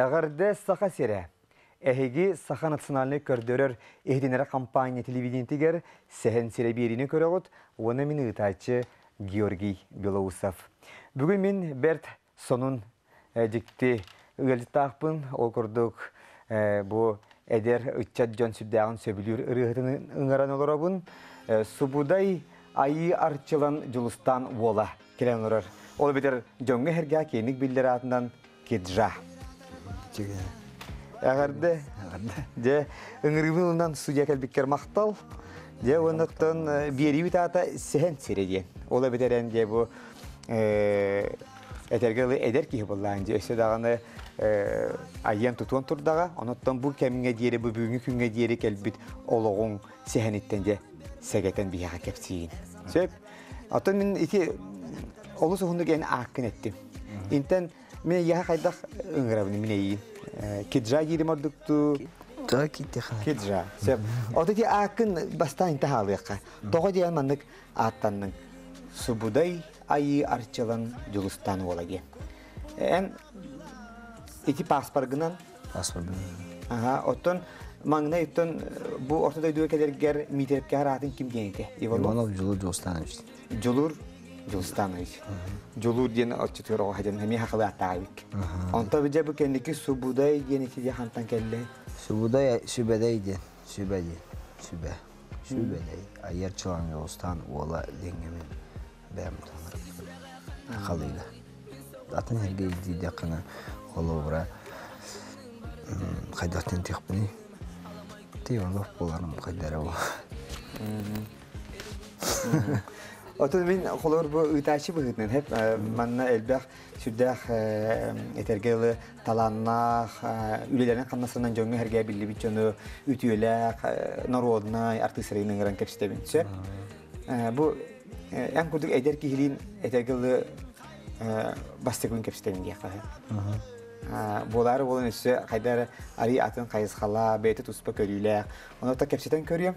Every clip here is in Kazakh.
Әғірді сақа сере. Әхеги саха национальный көрдөрөр эхденері компания телевидентигер сәхен сере беріне көрігіт, оны мен ұтачы Георгий Белоусов. Бүгін мен бәрт сонун жікті ұғалдықтақпын, ол көрдік бұл әдер үтчат жон сөбілер ұрығытын ұңаран оларабын. Субудай айы арчылан жұлыстан вола келен. Ол білдер атынан кеджа. Әғарды, же ұңырыбын ұндан судия кәлбіккер мақтал, же оныттан бері бит ата сән середен. Ол бетерен же бұл әтергелі әдер кейі боллайын же өсі дағаны айян тұтуан тұрдаға, оныттан бұл кәміңе дейері, бұл бүгінгі күнге дейері кәлбіт олығын сәхениттен же сәгетен бияға кәпсейін. Сөп, атын мен ити олы соғындық ән ақын еттім. Интен мен яға қайдақ ұңырабыны мен әйін. Кеджа гирим ордукту. Да китте ха. Кеджа. Сеп. Ода ки акын бастан тахалыка. Тога диян маннык аттанның. Субудай айы арчылан жулустан олаге. Эн ити паспоргынан. Паспорт. Ага, оттон маңна иттон бу ортодай дуэ келергер митерепке харатын ким генете. Иванов Иванов Жылу Джостанович. Жулур Жулстанович. Жулур диен отчетөр о хаден хами хакылы атаабик. Онто kendiki subuday geneti de hantan kelle. Sübuday Sübedeydi. Sübedi. Sübe. Sübedey. Ayar çılan yolstan ola dengemin benim tanırım. Kalıyla. Zaten her geldiği yakına kolu bura. Kaydaten tekbini. Diyorlar bularım kaydara o. Otun min kolor bu ıtaçı bu hıtnen hep manna elbaq sürdaq etergeli talanna ülelerin kanmasından jonga herge billi biçonu ütüyle narodna artistlerin ngaran kapsite binse. Bu en kuduk eder ki hilin etergeli bastekun kapsite bin diye Болары болын өсі қайдар ари атын қайызқала, бәйті тұспа көрүйлі. Оны та кәпсетен көрем.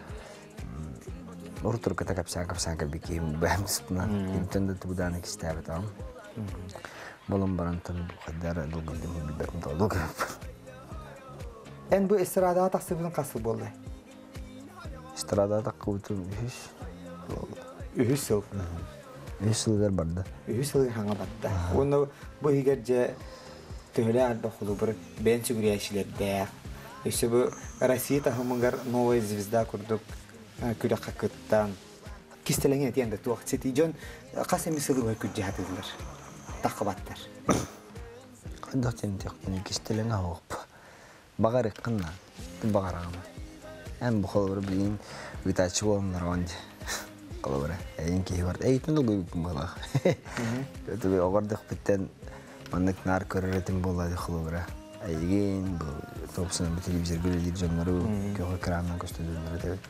Уртур ката капсан капсан кал бики бэмспна интенде тубудан кистабы там. Болон барантан хайдара дугудым билбем толуг. Ән бұл эстрада тақсы бүтін қасы болды. Страда так куту хиш. Үхіс сыл. Эсилдер барды. Үхіс сыл хаңа батта. Оны бұл егер же бір бән сүгірияшілер дәқ. Өсі бұл Россия новая звезда күрдік күрі қақыттан. Кистелеңе тиянда туақ сети жон қасы мисылы ғой күрджі хатыдылар. Тақыбаттар. Кайдак тен тек мен кистелен авып. Багар иккынна. Багар агам. Эм бу холбор билин витачы болмар онде. Колобра. Эйин ки бар. Эйтен дол гүйк бала. Төтөбе огардык биттен маннык нар көрөрөтүн болду холобра. Эйген бу топсын бу телевизор көрөлөр жонору көгө крандан көстөдүлөр деп.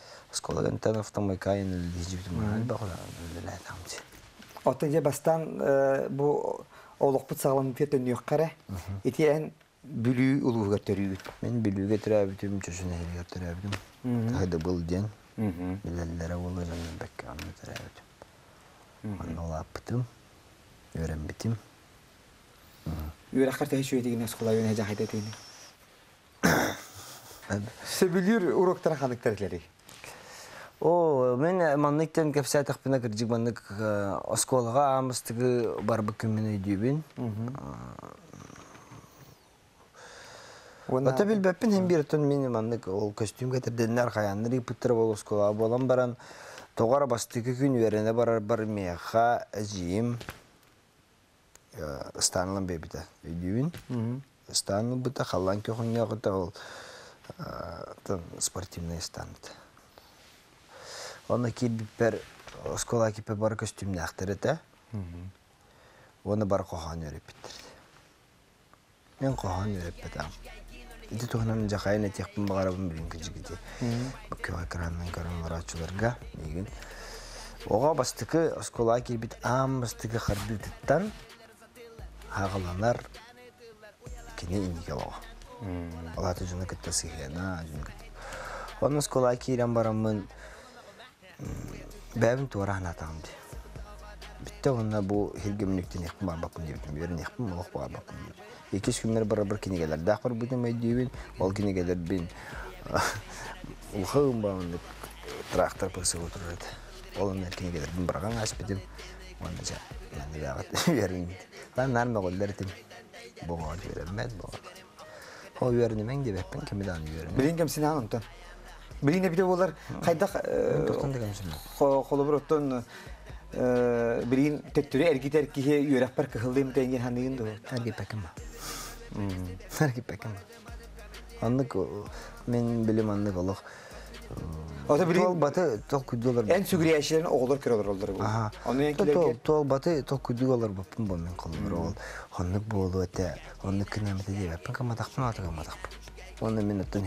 скола гантан автомойка ен ле хижүдө ман бахла ле тамчы Оттан же бастан бу олуқпыт сағылым фетен юққара. Ити ән бүлі улуға төрүйгіт. Мен билүүгө төрөбүтүм, чөшүнө хелге төрөбүтүм. Тахыды бул ден. Билеллere болу жанны бекке анны төрөбүтүм. Анны олаппытым. Өөрөнбүтүм. Үйрі қарта хеш өйдеген оскола өйне жағайда тейні. Сөбілер уроктара қанықтар О, мен манныктен кепсәтек бина кирҗик маннык осколага амыстыгы бар бу күн мен өйдүбүн. Уна- Ота билбеппин хем бир тон мен маннык ол костюм кетирденнер каянныр ипыттыр болос кола болан баран тогар бастыгы күн верене барар бар меха ажим станлан бебита үйдүн станлы бута халлан көхүн ягыта ол тон спортивный стант Оны кибиппер скола кипе бар костюм нахтырыта оны бар кохан өрөппиттер мен кохан өрөппетам ити тухнам жакайна техпин багарабын билин кижигити көй экранын көрөн барачуларга мигин ога бастыкы скола кирбит ам бастыкы хардытыттан хагаланар кини иниге ого алаты жуна кытта сихена жуна кытта оны скола кирен барамын бәбін туараһын атамды битте онна бу хиргемниктен яқпын бар бапын дебитим берин яқпын молох бар бапын дебит экис күннер бара бір кинегелер дақ бар бүтін мәйдебин ол кинегелер бин. Улхым баын деп трактор пысы отырады ол оннар кинегелер бин барган аспитим онда жа yani яғат берин лан нарме голлер тим богор беремет богор о берин мен дебеппин кимидан берин Билин кем тон. Билин эбите болар кайдак тоқтан деген сөз холо бир оттон билин төттүрү эргитер кихе юрак бар кыхылдым до. Әрге пәкім ба. Әрге пәкім ба. Аннык мен білем аннык олық. Ota biri- Тол баты тол күдүлөр. Эн сүгүрияшилерин оголор көрөлөр олдар бу. Тол килерге тол баты тол баппын ба мен ол. Аннык болу. Аннык деп баппын. Оны мен оттон.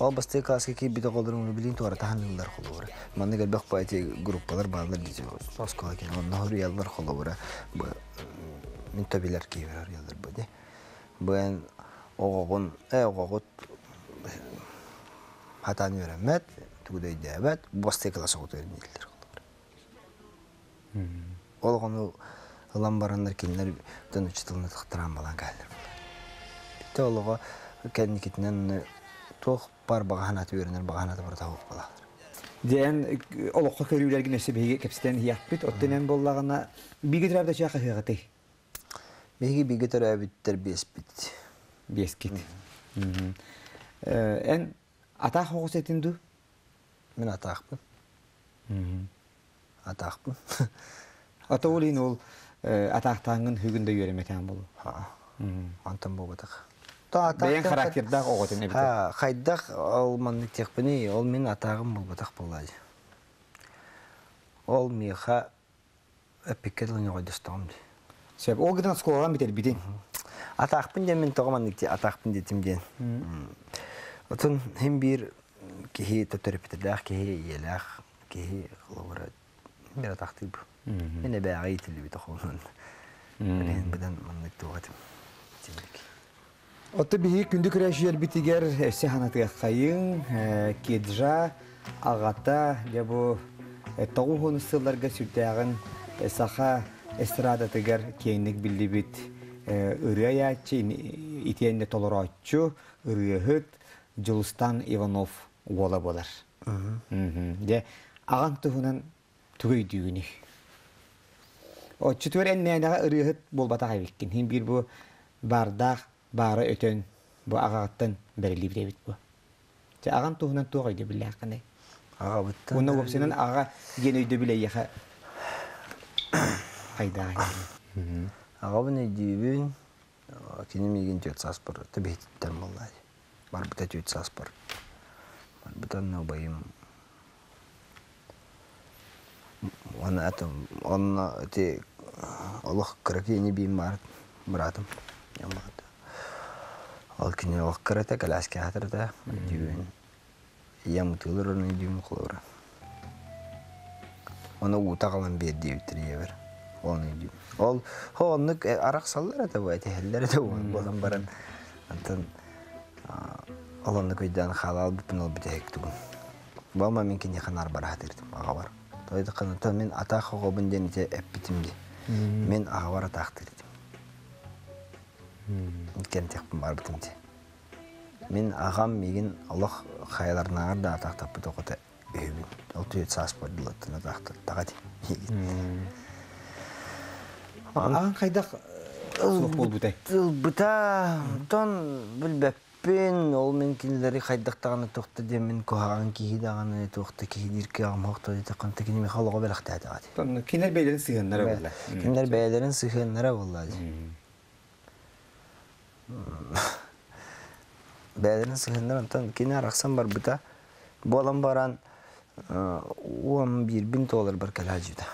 Ол басты класска ки биде колдорун билин туара таханылар колор. Манны гел бак байти группалар баалар дижи. Тоскола кен онно хөр яллар колор. Бу мен табилер ки берер яллар бу ди. Бен огогун э огогут хатан öğrenmet, tuğday devet, basты klasa oturduğunlar. Ол гону ылам барандар кинлер төн учтылны тахтыран балан калдыр. Битте олого кенникитнен тох бар баганат беренер баганат бар тавык балалар. Ден олоққа көрүлер гинесе беге кепстен хияппит, оттенен боллагана биге трабда чака хыгаты. Беги биге төрө биттер бес бит. Бескит. Эн ата хогус этинду. Мен атакпын, атакпын. Ата олин ол атақтаңын хүгүндө йөреметен болу. Ха. Антон бобатак. Та Бәйен характердақ оғытын эбите. Ха, хайдак ол маннык текпини, ол мен атагым бобатак боллай. Ол миха эпиккелин ойдостомди. Себеп ол гыдан сколган битер битин. Атақпын де мен тоғаман никте атақпын детим ден. Отын хем бир кихи төтөрөпүтүрдах кихи елах кихи кылыбыра бир атақты бу. Мен эбе агай тили бит охонун. Мен бидан маннык тугатым. Тимик. Отты биһи күндү күрәшүер битигер эсе ханатыга кайын, кеджа, агата, я бу тогу хону сылларга сүртәгән саха эстрадатыгар кейник билди бит ырыячы итенде толорачу ырыһыт Жулстан Иванов уола болар. Де аган туһунан түгөй дүүни. О чүтөр эннәнәгә ырыһыт болбата кайбиккин. Хим бир бу бардак бары өтөн бу агаттан берили бит бу. Те аган туһунан тугай ди билlah кандай. Ага бутта. Уны вопсенен ага ген өйдө биле яха. Кайда. Ага буны дибин кини миген төт саспыр тебеттен боллай. Бар бута төт саспыр. Бар бутан на байым. Оны атым, оны те Аллах караки не бим бар братым. Ямат. Кини Аллах карата каласки хатырда дибин. Ям тылыр оны дибин кылыр. Оны ута калан бер дибитер ебер. Оны дибин. Ол хоны арак саллар да бу этеллер да болан баран. Антан Алонны көйдән халал бүтін ол бітек түгін. Бама мен кене ханар бар хатырдым, аға бар. Тойды қаныта мен ата хоғобын деніте әппітімді. Мен аға бар. Кен бар бітімде. Мен ағам меген Аллах хайаларнағар да атақтап бұты қота өйбін. Ол түйет сас бұрдылы атақтыр. Тағады. Аган кайдак Суох болбутай. Ылбыта, тон билбеппин, ол мен кинилери хайдактаганы тохта демен кохаган кихи даганы тохта кихи дирке амхокта дите канта кини михалога белахта дагати. Тон кинер бейлерин сыгыннары болла. Киндер бәйләрен сыхыннара буллады. Бәйләрен сыхыннара тон кине араксан бар бута. Болан баран 11 bin доллар бар калажыда.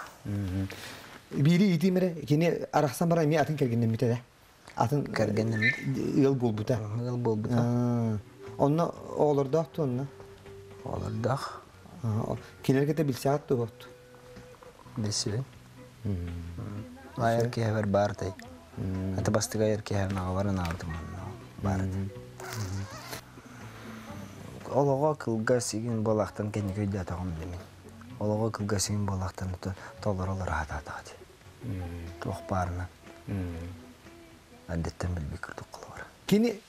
Бири итимере кини арахсан бара ми атын кергеннен мите Атын Кергеннен болбута. Ыл бол бута. Онно олорда тонна. Олардах Кинерге де билсаат тугот. бесибен. Айер кехер бартай. Ата бастыга айер кехер нагаварын алдым. Барды. Олого кылга сигин болактан кені көйдө атагам демин. Олого кылга сигин болактан толор олар ата атагат. Тох барына. Адеттен билбей кырдык кылыр. Кини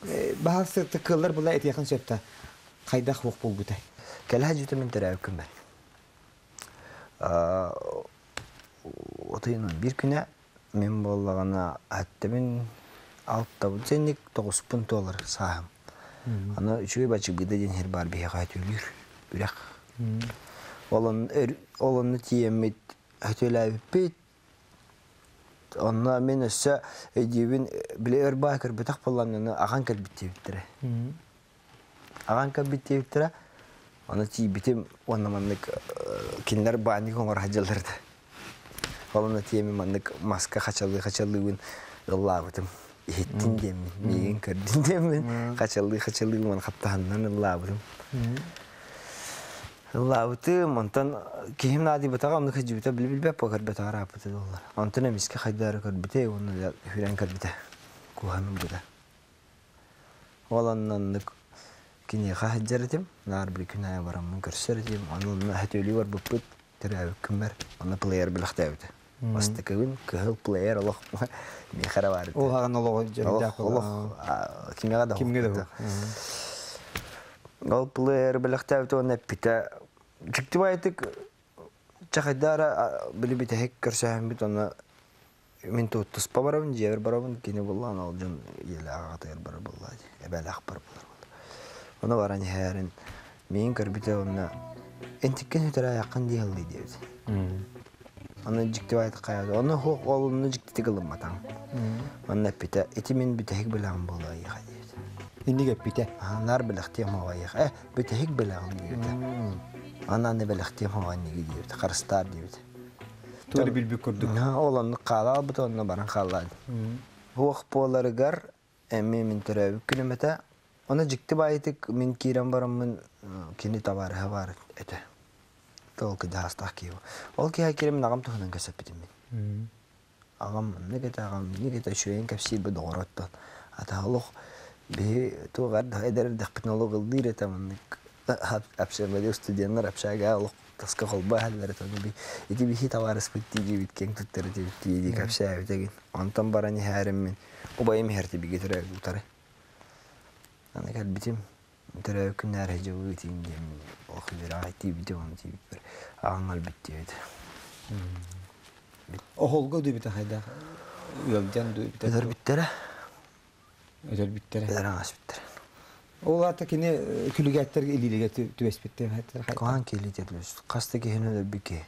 баасы тыкылар була эт якын сөпта. Кайда хук болбутай. Кәлә җүтә мен терәп кем бер. Аа отыйны бир күнә мен боллагана атты мен алтта бу зенник 9 пун доллар саһам. Аны үчүгө бачы биде ден хер бар бия кайт үлүр. Үрәк. Олон олон тиемит хөтөләп бит. Онна мен өссө эдибин биле өрбакер битак болланны аган кер биттебиттере. Аган кер биттебиттере. Оны ти битем онна маннык кинлер бааны коңор хаҗалдырды. Маннык маска хачалы хачалы үн ылла битем. Иттин демен, меген көрдүн демен. Хачалы хачалы ман хаптааннан ылла битем. Ылла битем, онтан ким нади битага амны хаҗы бите бил бил покер битара бите доллар. Онтан эмиске хайдар көр бите, оны хүрән көр бите. Куһаным бите. Оланнаннык кине хаҗаратым, нар бир күнә барам көрсөрдим. Аны хәтөли бар буппут. Аны плеер. Мастыкын кыл плеер алох. Ми харабар. Ол хаган олого Алох, алох. Кимгә да. Кимге дә Ол плеер билахтабыт оны пита. Жиктибайтык чахайдара билибите хек көрсәһәм бит аны мен тут туспа барабын, жер барабын, кине булган алжын еле агатыр бар булла. Эбәл ахбар булар. Оны баран хәрин мен көрбите онна энтиккен үтәрә якын. Аны жиктеп айт. Оны хок олуны жиктеп кылым матан. Аны пите эти мен бите хек белән була яха дибез. Инни геппите. Анар беләх тем ава яха. Э, бите хек белән дибез. Аны аны беләх тем ава ни дибез. Карстар дибез. Тори билби көрдүк. На оланы кала бит оны баран калады. Хуак поларыгар эми мен төрөбү күнөмөтө Оны жикти байтык мен кирен барам мен кини табар хабар эте. Тол ки дастах ки. Ол ки хакирем нагам тухнан кесеп битим мен. Агам неге тагам неге та шуен капси бу догоротто. Ата алох бе то гад хайдар дакпнолог гылдыр этамын. Апшер медиа студентлар апшага алох таска холба халлар то би. Ити би хит авар спекти ди биткен туттар ди ди капша битеген. Антан барани харем мен. Убайым херти би гетере утары. Аны кәл битим. Төрә күннәр һәҗә үтин дим. Ох бер айти битим аны тип бер. Аңал битти еді. Охолго дубита хайда. Уялдан дубита. Бедер биттере. Өтөр биттере. Бедер аңас биттере. Ол ата кини күлүгәттер илилеге түбәс битте хәттер хайда. Кан кели дедүс. Касты ки хене бике.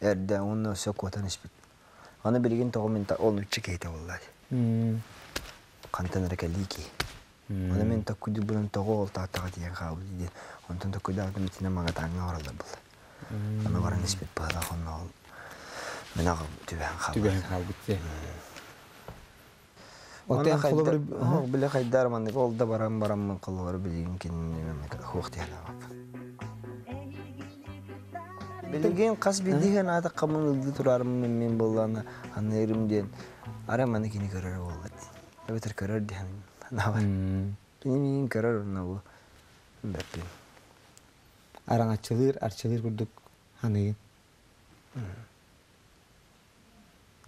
Эрдә уны сök ватан испит. Аны билген тогы та ол үче кейте буллар. Кантан рекалики. Аны мен так күди булан тогы ол таттага тиен. Онтон да күди адам тине мага таңга оралды бул. Аны баран испит бала хонно ол. Мен ага түбән хабыл. Түбән. Ота Оттан холобыр хайдар, биле хайдар ман ол да барам барам мен кылыр билген кин мен хук яна. Билген кас бидеген ата камын турар мен мен болланы аны эримден ара маны кини көрөр болду. Өтөр көрөр ден. Нава. Кини мен көрөр набу. Бәппин. Араңачылыр, арчылыр күрдүк ханыгын.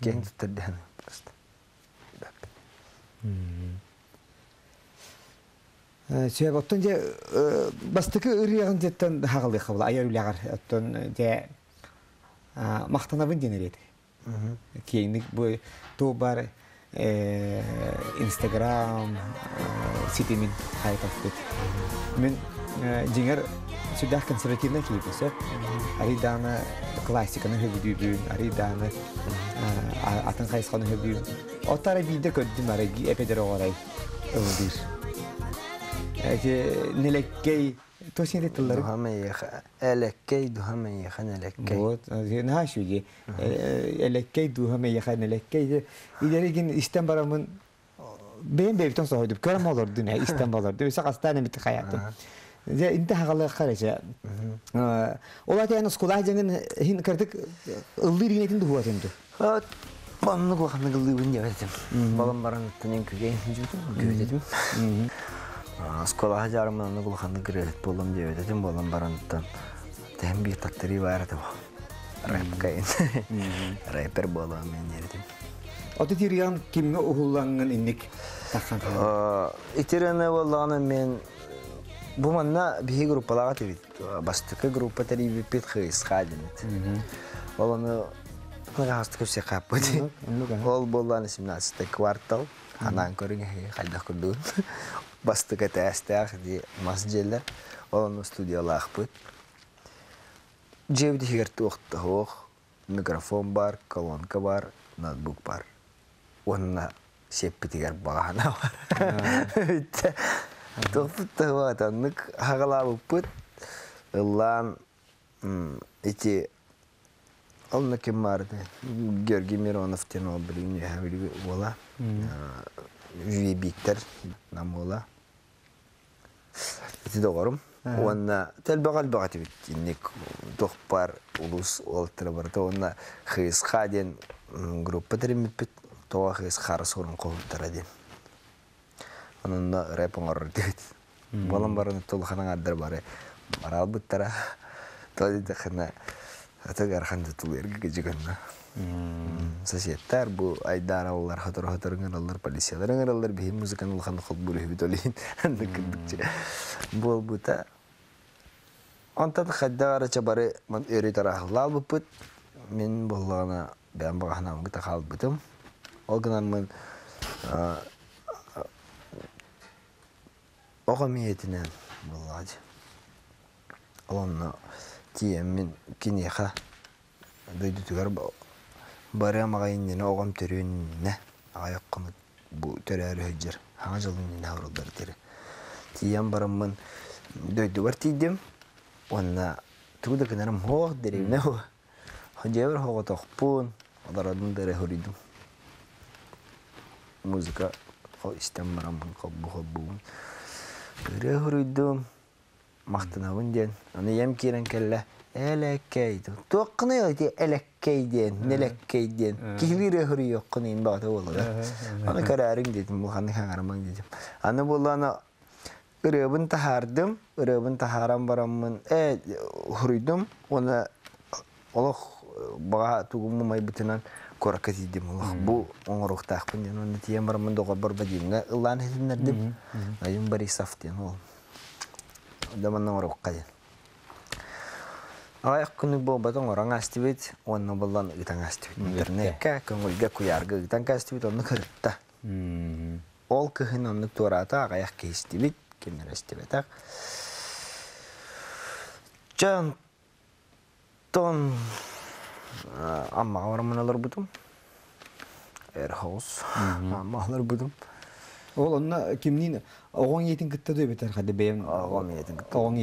Кен туттар ден просто. Сөйб оттон же бастыкы ырыягын жеттен хагылды кабыл аяр үлягар оттон же денер бу бар инстаграм ситимин хайпаппыт мен жеңер сүдах консервативный клипесі ариданы классиканы хөбүдүүбүн ариданы атын кайсканы хөбүн отары бийде көддүм араги эпедер оғарай ылдыр эти нелеккей тосин тыллары Духама еха. Элеккей духама ехан элеккей. Вот, на шуге. Элеккей духа мейяха элеккей. Идеригин истен барамын бен бептен сойдуп көрөм олор дүнө истен болор. Дөсө кастан эмит хаятым. Же инте хагалы карача. Ола тяны скула жеңин хин кырдык ылдыр гинетин духа тенду. Банны кулаханы кылдыбын деп айтым. Балам баран тенен күгейн жүдüm, күгедим. Скола жарым аны кулаханы кырет болом деп айтым. Балам барантан тем бир таттыры бар да. Рэп кайын. Рэпер болом мен дедим. Оты тирган кимге ухулланган инник таккан. Итерене болланы мен бу манна бихи группалага тибит. Бастыкы группа тариби пит хыйс хадимит. Ол аны Клагаст көпсе каппыт. Ол болланы 17 квартал. Анан көрүнгө кайда көрдүн. Бастыка тәстәк ди мас желлер. Ол аны студиялахпыт. Жебди хигерт уақытта хоқ. Микрофон бар, колонка бар, ноутбук бар. Онна сеппитигер багана бар. Тофтта вот аннык хагалабыппыт. Ыллан ити Онна кем барды? Георгий Миронов тен ол білген әуелі бола. Жүйе биіктер нам бола. Ити доғырым. Онна тәл бағал баға тебет. Иннек тоқпар улус олттыры барды. Онна хыйысқа ден группа тіремет бит. Тоға хыйыс қары сорын қолыптара ден. Онна рэп оңырыр дебет. Болан барын толқаның аддар бары. Барал бұттара. Тоди дақына. Ата гарханды тулерге гыжыганна. Сосеттар бу айдар аллар хатыр хатырыңар аллар полициялар аллар бихи музыканы улхан хол буры бит олин. Андыкындыкчы. Бол бута. Антан хаддара чабары ман өри тарахлал бупут. Мен боллана бән багана гыта хал бутым. Ол гынан мен Оғамиетінен болады. Олонна тиеммин кинеха дөйдү түгөр бары амага иннене огом төрүнне аяққымы бу төрәрі хөджер аңа жылын инне аврылдар тери тием барыммын дөйдү бар тийдим онна тугда кенерим хоох деревне хо музыка истем барамын хоббу хоббуун аны ем келле. Элеккей тоққыны өте элеккей ден нелеккей ден кихилире хөрү йоккыны ин багата болу аны карарың дедим бул ханы хаңармаң дедим аны бул аны ырыбын тахардым ырыбын тахарам бараммын э хуруйдум оны олох бага тугуму май бутынан коракка тидим олох бу оңоруктаакпын ден оны тием бараммын догор барба димге ылан хедимнердим айым борисов ден ол даманның орукка ден Аяк күні бұл батон оран астибет, оны болан ытан астибет. Интернетке, көңілге куярғы ытан астибет, оны кырытта. Ол кыхын оны турата аяк кейстибет, кемер астибет. Жан тон аммаға барамын алар бұдым. Эрхаус, амма алар бұдым. Ол онна кимнин етін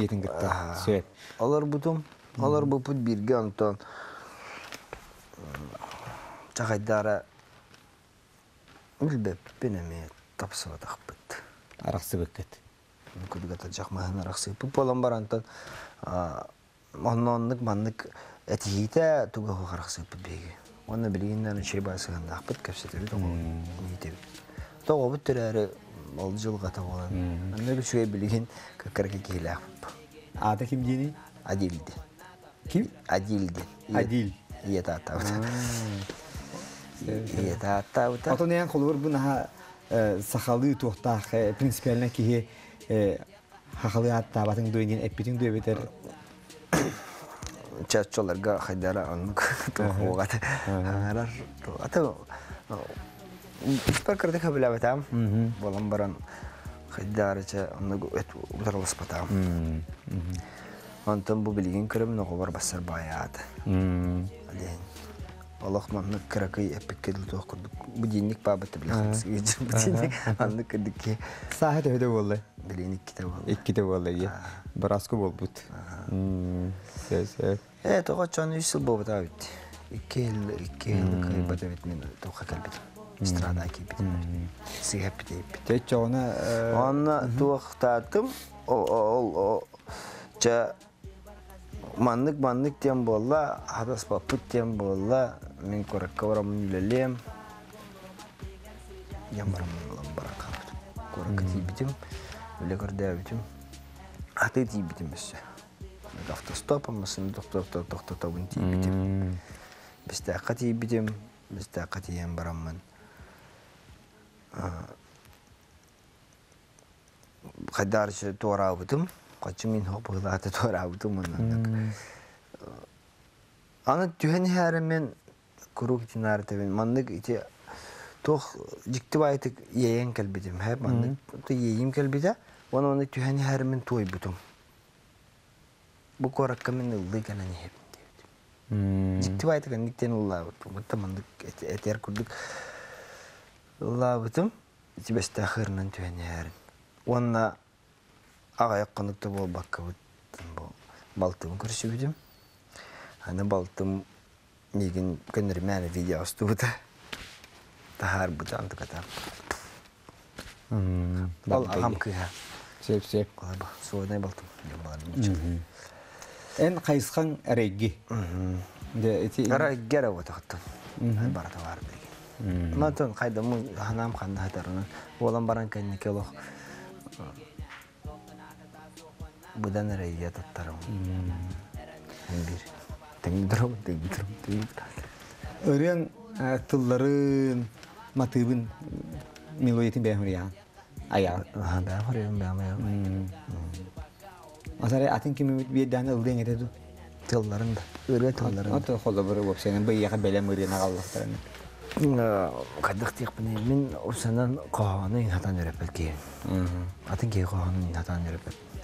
етин кытта. Сөйт. Алар бұдым. Алар бұл пут бирге антон чағайдара билбеп бенеме тапсыра тақпыт. Арақсы бөккет. Күдігата жақмағын арақсы. Бұл болан бар антон оннонлық манлық әтихите туга қарақсы бит беге. Оны білгенден шей басыған ақпыт кәпсетері тоғы нетебіт. Тоғы бұт түрәрі ол жылға тоғылан. Аны шөй білген көкірге кейлі ақпыт. Ада ким дейни? Адилді. Ким? Адилді. Адил. Iya tahu. Iya tahu. Tahu. Ото неян колор бу наха сахалы туохтах принципиально кихе хахалы атта батың дөйнен эппитин дөйбетер. Чачоларга хайдара аннык тоғуғат. Аңарар. Ата Испар кырдык хабыла батам. Болан баран хайдарыча онны утарлас батам. Антон бу билген кырым ного бар басар баяат. Ален. Аллах манны кыракай эпиккедил тох курдук. Будинник бабаты билген. Будинник анны кырдык Сахет öyle oldu. билген китабы. İki de oldu ya. Barasku bol but. Söz söz. Э, тога чон үс жыл болбут абит. Икки ел, икки ел кайбат абит мен тока келбит. Страда кибит. Сигеп бит. Tek çoğuna Онна туақтатым, ол жа маннык маннык тем болла, хадас бапыт тем болла, мен коракка барамын үлелем. Ямарамын болам барак қалып. Коракка тийбитим, үле көрдө битим. Аты тийбитим өссө. Автостоп амасын тоқтоп тоқтотабын тийбитим. Бисте акка тийбитим, бисте акка тиен барамын. Хопылаты туарабытым оннан. Аны түһен хәрімен курук тинар тебен мандык ите тох жикти байтык еен келбитим. Хәп мандык то еем келбиде, оны оны түһен хәрімен той бутум. Бу коракка мен ылды канан хеп. Жикти байтык никтен улла бутум. Бутта мандык этер курдук. Улла бутум. Тибесте ахырнан түһен хәрін. Онна ага якканыкта бол бакка бу балтым көрсү бидим. Аны балтым мигин көнөр мәне видео студа. Тахар бутан туката. Бал агам кыга. Sep sep. Кала ба. Суодай балтым. De eti. Ара гера вот хаттан. Барата бар деген. Матон кайда му ханам ханда хатарына. Олан баран кенне келох. Будан рейя таттарым. Matıbın meloyetin beğenir ya. Ayağı. Ha ben varıyorum ben ya. Asare atın kimi bir tane ıldın ededu. Tıllarım da. Öyle tıllarım. Ata kola bir web senin bir yağı belem ören ağallıklarını. Каддык тип мен өрөпөт ки. Атын хатан өрөпөт.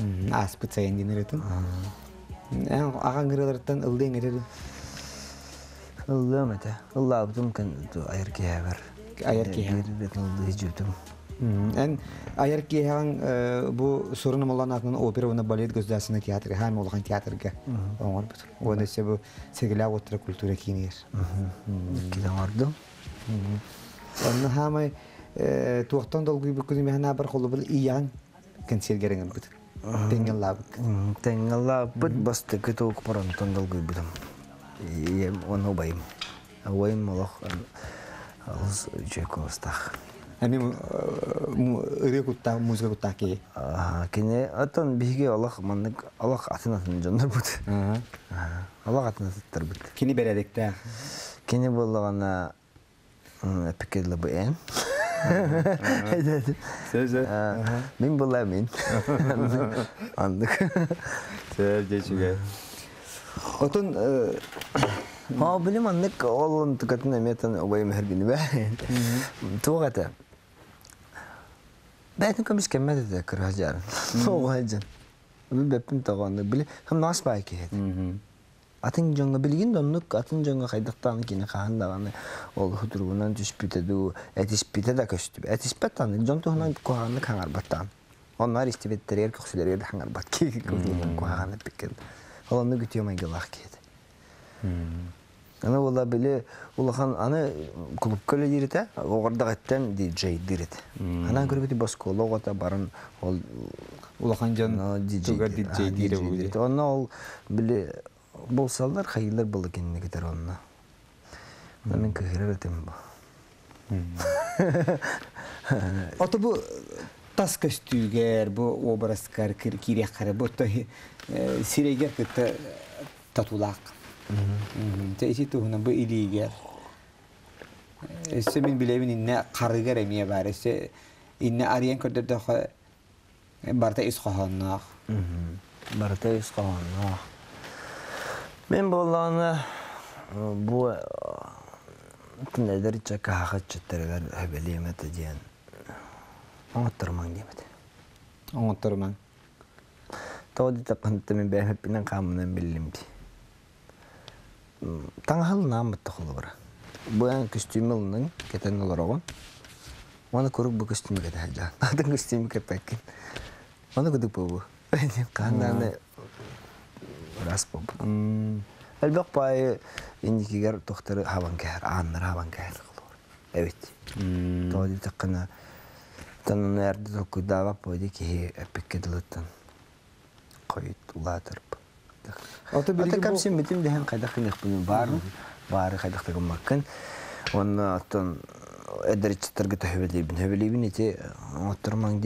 ürdel gillata. Aspıt sayın dinir etin. Ağan ırılardan ıldın ededu. Ылла мата. Ылла абдым кан айыр ки хабар. Ayar ki ha. Ылды хижүтүм. En ayar ki hemen bu sorunum olan aklının opera ve balet gözdesinde tiyatro hem olan tiyatroga. Onlar bu. O da işte bu segala otra kultura kinir. Кидан ардым. Onu hem tuğtan dolgu bir kuzum hana bir kolu bir Теңгала бит басты кыты ук паран тондал гыбдым. Ем он обайым. Awayım молох алыс чекостах. Hani ırı kutta müzik kutta ki. Кене атан биге Аллах маннык Аллах атын атын жондар бут. Аллах атын аттар бут. Kini beredekte. Кене боллагана пикерле бу Söz Мен болла мен. Андык. Söz geçiyor. Otun Ха билем андык олон тукатын эметен обай мехербини бе. Тугата. Бәтин көміс кеммәді де кір хажар. Бәппін тоғанды біле. Хым нас. Атын жоңға білген доннук, атын жоңға қайдықтан кені қағандағаны ол хутургунан түспітеду, әтіспіте да көстіп. Әтіспеттан, жон туғынан қоғанды қаңар баттан. Onlar istibetleri köksüleri yerde hangar bat ki kuzunun kuhağını pikken. Olanı gütüyor may gılak kedi. Ana вала биле улахан аны клубка ле дирете, огарда гаттан диджей дирете. Ана көрбөтү баскологота барын ол DJ dire bu. дирете. Онна ол биле болсалар хайылар был экенин кетер онна. Мен кыгырыр этем бу. Ото бу тас көстүүгер, бу образкар, киреккар, бу то сирегер кытта татулак. Те ити туһуна бу илигер. Эссе мин билебин инне карыгер эмие бар. Эссе инне ариен көрдөр да барта ис хохоннах. Барта ис қағанна. Мен болланы бу тінедер чака хақыт чөттерігер хөбелейметі дейін. Оңыттырмаң деймеді. Оңотторман. Тоғды таққанытты мен хөппінен қамынан білімді. Таңғал намытты құлы бұра. Бұ ән костюмілінің кетен олар оғын. Оны көрік бұ костюмі кете жан. Атын костюмі кеппәккен. Оны күдік бұл бұ. Қанданы рас бұл бұ. Әлбәқ байы индикигер тоқтары хаван кәр, аннар хаван кәр қылыр. Evet. Тоғды таққана танын әрді толку давақ бойды ки әппекке дылыттан. Қойыт улатырып. Ата билги бу капсин битим дehen кайдақ кынық бұны бар. Бары кайдақ тагын маккын. Оны аттан эдерчтерге төһөбелибин. Хөбелибин ити оттырмаң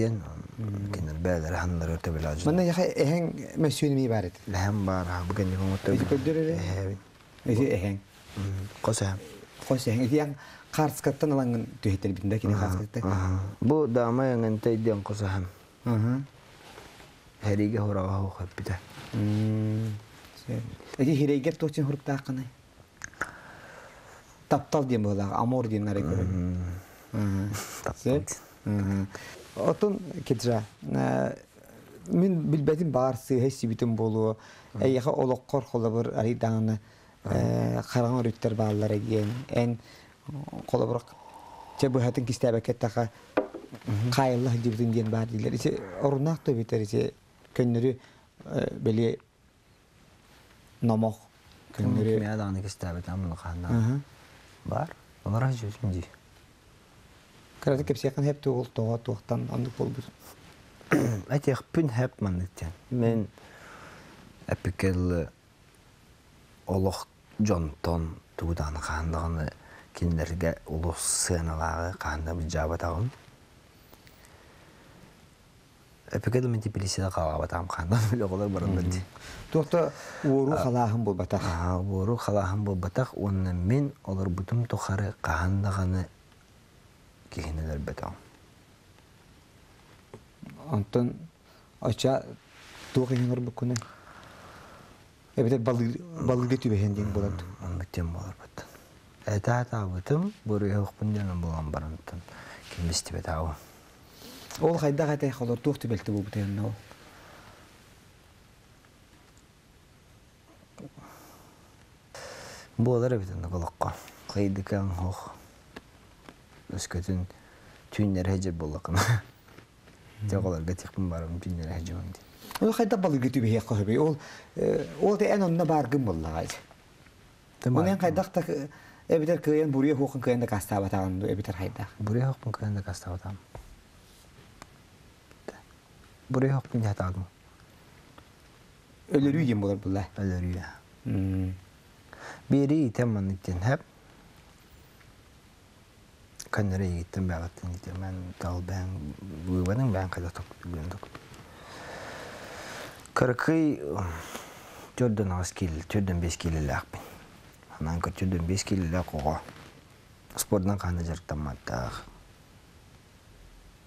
كنا بعد راح نضرب تبع العجل من يا أخي إهن مسؤول مي بارد لهم بار هم كان يكون متوب إذا كنت دري إيه إذا إهن قصة قصة إهن إذا قارس كتن لان تهتر بندا كنا قارس كتن بو داما يعني أنت إديان قصة هم هريجة هو رواه هو خبته إذا هريجة توتين هرب تاقنا تبطل دي مهلا أمور دي نارك تبطل Отун кетжа. Мен билбетим барсы хесси битим болу. Эйха олоккор холобур ари даңны караңы рүттер баалар эген. Эн холобур че бу хатын кистебекет така кайылла дибдин ден бар дилер. Ise орунак то битер ise көннөрү бели номок көннөрү. Мен аданы кистәбет амны ханна. Бар. Олар жүзүн Кыраты кепсияқан хеп туғыл тоға туқтан андық болбур. Әтех пүн хәп манныктен. Мен әпикел олох жонтон тугудан хандыгыны кинлерге улус сыналағы қанда бір жаба тағым. Әпикел мен тепелесіде қалға батам қанда біле қолар барында ди. Туқта уору халағын бол батақ. Аа, бору халахан бұл батақ, оны мен олар бұтым тұқары қағандағаны кейінелер бетам. Антон ача туғы ең ұрбы күні. Эбетер болады. Ондықтен болар бұттын. Әті ата бұтым, бору еуқпын денен болған барынтын. Кеместі бет ау. Ол қайда қайта қолар туқ түбелті бұл бұтайын ол. Болар бітін қолыққа. Қайды кәң хоқ. Өскөтін түйінер әжер болақын. Жоғалар гәтіқпін барым әжер өңді. Ол қайда балыға түбеген қойбей. Ол ол да ән онына барғын болды ғайды. Онен қайдақ та эбитер кыйын бурия хукын кыйында кастаба тагынды эбитер хайдақ. Бурaya hoqpun kanda kastavadam. Buraya hoqpun jatadım. Өлөрүү ем болар бұлла. Ölürüye. Biri item gittin hep. Kanere gittim bağıttın gittim. Ben dal ben bu ben kadar tok ben tok. Kırkıy Türden az kil, türden beş kil lakbin. Anan ka türden beş kil lak oğa. Spordan kanı jartam matta.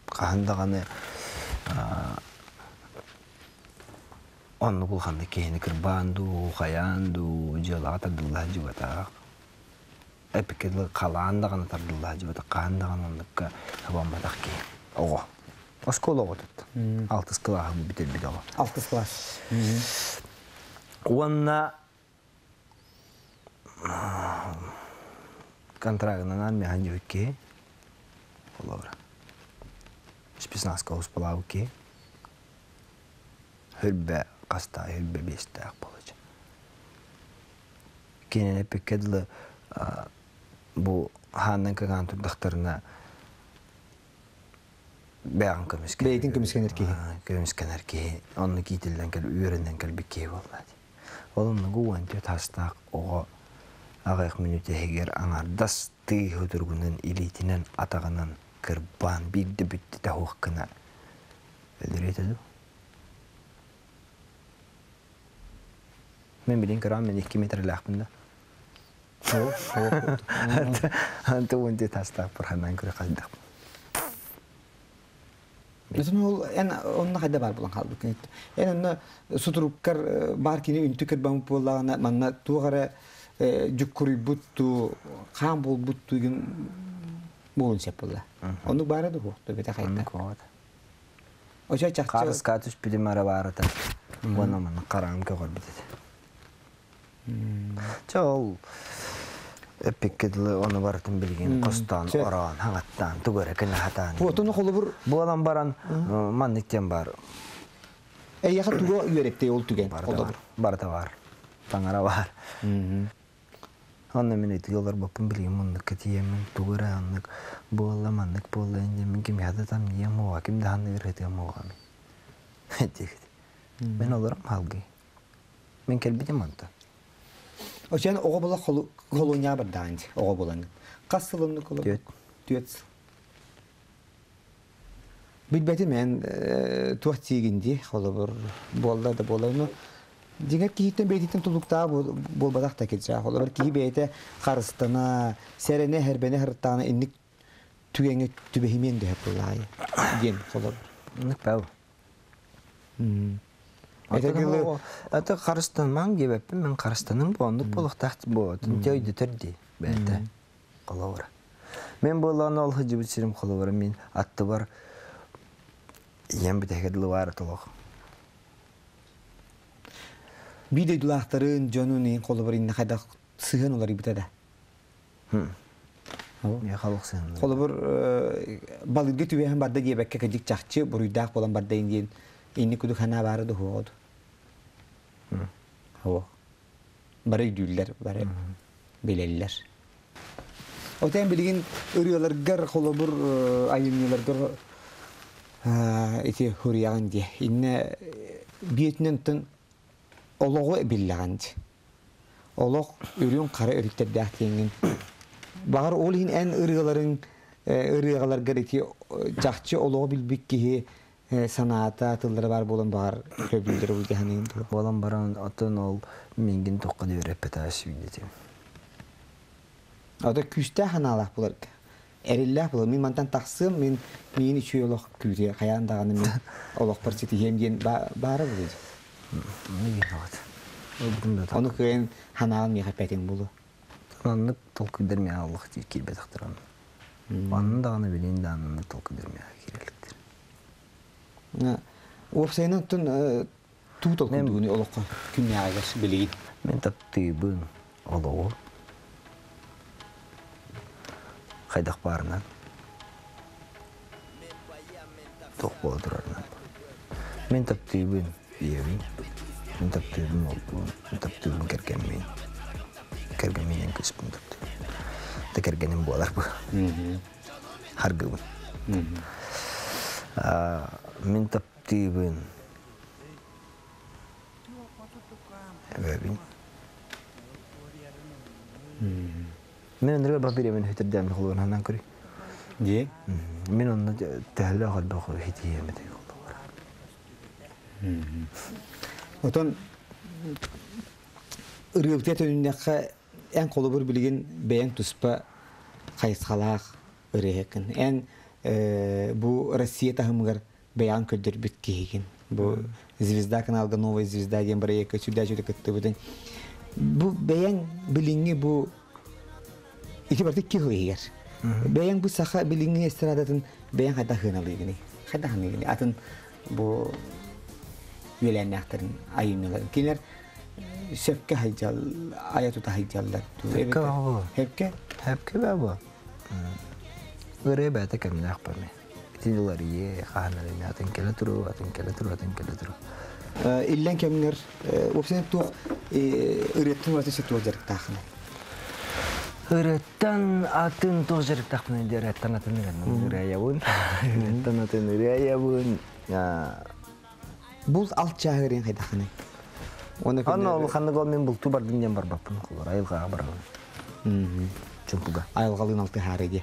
Kanı kanı Onu bulganda kehini kırbandu, kayandu, jala tardullah kanda kana onlukka haban badak ki. Ogo. Oskola ogo tut. Altı skıla bu bitir bir dava. Алтыс класс. Уанна контрагынан. Олора. Спецнаска успалауки. Hülbe kasta hülbe beste akbalıcı. Kenene pekedli bu kagan turdaklarına beyan kömüsken. Beytin kömüsken erkeği. Kömüsken erkeği. Onu gitilden kel üyerinden kel bir key vallahi. Onun guvan tüt hastak o ağayak minüte heger anar das tı hüdürgünün ilitinen atağının кырбан бирди бүтти тауық кына өлүретеду мен билин кырам мен эки метр лахпын да анты онде тастап бұрханан көрі қалдық Bütün ol en onna hayda бар булан халбы кенет. En onna сутруккар бар кини үнтүкер бам буллагана манна тугара жүккүри бутту кам бул бутту ген буун сеп була. Onu бары ду хукты бете хайта. Оча чакча. қарыс катыш бидим ара барыта оны мына қараңым көгөр битет жо ол эпиккедилы оны барытын билген костан Чö. орон хаңаттан тугөрө кene хатан Фотону холобур буалан баран манниктен бар эйяха туга үйректе ол түген. барыта бар таңара бар Онна мен эти yollar бапын билген мындык кетиемен тугөрө аннык буалла маннык буалла энде мен ким яда там не моа ким да ханны моа мен мен оларым халги мен келбитим манта Оча ого була колония бар даанди. Ого булан. Касылымны коло. Түет. Түет. Билбети мен туат тигинди холобур болда да болайны. Дигер кихиттен бейтиттен тулукта болбадак та кетсе холобур кихи бейте карыстана серене хербене хырттана инник түгеңе түбехимен де булай. Ген холобур. нык бау Ата Карыстан ман гебеп мен Карыстаның бондук болук такт бот. Тейди төрди. Бәлдә. Калавра. Мен болан ол хыжы бисирим калавра мен атты бар. Ям битегедле бар толок. биде дулахтарын жонун ин холобур инне хайда сыгын олар ибитеде. Хм. Я халык сен. Холобур балыгы түбеһен барда гебекке кежик чакчы буруйдак болан барда да хуоду. Хо. Бары дүллер, бары белеллер. Отен билген өрүлөргөр холобур айымныларгыр эти хурияган ди. Инне биетнен тын ологу биллаган ди. Олог өрүн кара өрүктер дәхтеңин. Багар ол хин эн ырыгаларын ырыгалар гереки жакчы олого билбик ки санаата тылдары бар болон багар көбүлдөр бул гаханын. Болан баран атын ол менгин токка дөреп петаш видите. Ада күстә ханалах булар. Эриллах булар. Мин мантан таксым, мин мин ичү олох күрә каяндаганы мин олох парчити хемген бары булды. Аны кыйын ханаан ми хапетин булу. Анны толку дерме Аллах ди кирбе тактырам. Анны да аны билин да анны толку дерме Опсайнын тун тутол Мен- күндүгүнү олокко күнне агас билигин. Мен тапты бун олоо. Хайдак барынан. Ток боло турарынан. Мен тапты бун иеви. Мен тапты бун олбу. Мен тапты бун кергенмен. Кергенмен көс бун тапты. Та кергенем болар бу. Харгы бун. А, Мен тапты бун. Эбебин. Мен берем мен хөтөрдәм холгон ханан. Ди. Мен онны тәһле хат бак хитие мете Отон ырыптет өнүнәккә эн колы бер билигин бәян туспа кайсалак ырыһекин. Эн бу Россия бәян көддөр бит киһигин. Бу звезда каналга новая звезда дигән бер яка сюда сюда кытты бутын. Бу бәян билинги бу iki barti ki hoyger. Бәян бу саха билинги эстрадатын бәян хада хыналыгыны. Хада хыналыгыны. Атын бу веленнәхтерин айыннылар. Кинер сөпкә хайжал, аятута хайжаллар. Сөпкә бабы. Хөпкә? Хәпке бә бу. Гыре бәтә кемне ахпаме. Тинлар ие ханары атын келе туру, атын келе туру, атын келе туру. Иллән кемнер опсен тух үреттен вата се тух жарык тахны. Ырыттан атын тожыр тахмын дер аттан атын ган. Гыре ябун. Ырыттан атын. Я Бул алт чагырын хайдахны. Оны Анна ол ханны гол мен булту бар динден бар бапын кулар. Айылга бар. Мгм. Чумпуга. Айылгалын алты хареге.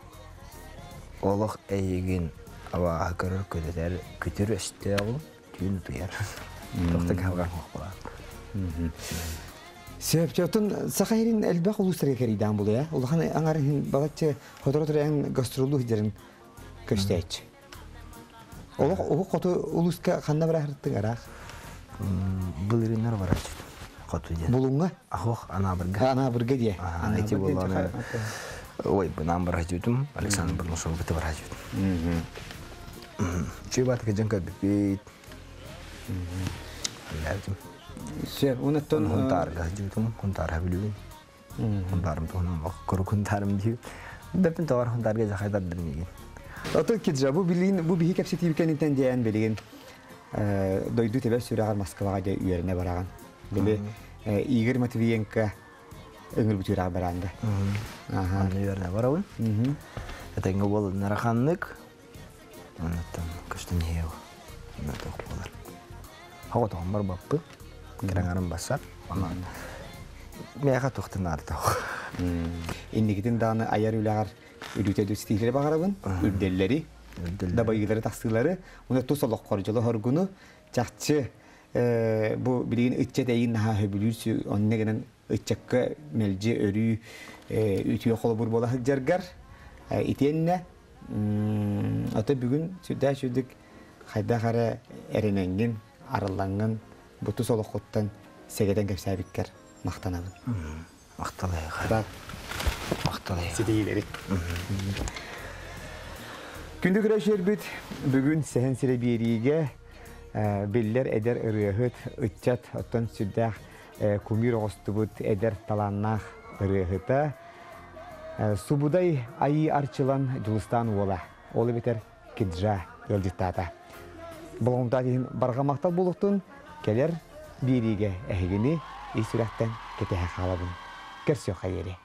олох эйигин аба көрөр көдөр көтөр өстө ал түн туяр. Тохта халга хокла. Сепчотун сахайрин элбак улустарга керидан бул я. Улхан аңар балачы хоторотор ән гастролу хидерин көстәч. Олох о кото улуска ханда бара хырттың арак. Бұл иринер бар ачы. Коту ден. Булуңга Ахох ана бірге. ана бирге дие. Эти боланы. Ой, бунан бар ачытым. Александр Барносов бите бар ачытым. Чүй бат кежен көбүп. Ләзим. Сер, унаттон Хунтарга ачытым. Хунтар хабилү. Хунтарым тонам ак көрү хунтарым дию. Бепин товар хунтарга жахайдар дирмеген. Ото киджа бу билин бу бихи кепсети бикенитен диен билген. Дойду тебе сүрәгәр Москвага да үйәренә бараган. Биле Игорь Матвиенко баранда. Аха. Аны юрна барабын. Этенге бол нараханнык. Анаттан кыштын хеу. Ана тох болар. Хава тохым бар баппы. Кераңарым басар. Ана. Мега тохтын артах. Иннигитин даны аяр үләгәр үрүтә дү стиле багарабын. Үрдәлләри. Да байгылары тахсылары. Уна тус олоқ коржолы хоргуну чакчы бу билген итче дейин ха хөбүлүс онне итчекке мелже өрү э үтүе холо бур бола хыджаргар итенне ата бүгүн сүдә сүдүк хайда хара эрененген арылланган буту солоқоттан сегеден кепсәбиккер мактанабын. Макталай. Да Макталай. сидейлери. Күндү күрәшер бит бүгүн сәһән сире бириге биллер эдер ырыһыт ытчат оттон сүддәх кумир остубут эдер таланнах ырыһыта субудай айы арчылан жулустан уола. Олы битер киджа ылжыттата болгомта дейін барға мақтал болуқтун келер бириге әһигини исүрәттен кетеһә халабын керсө хайери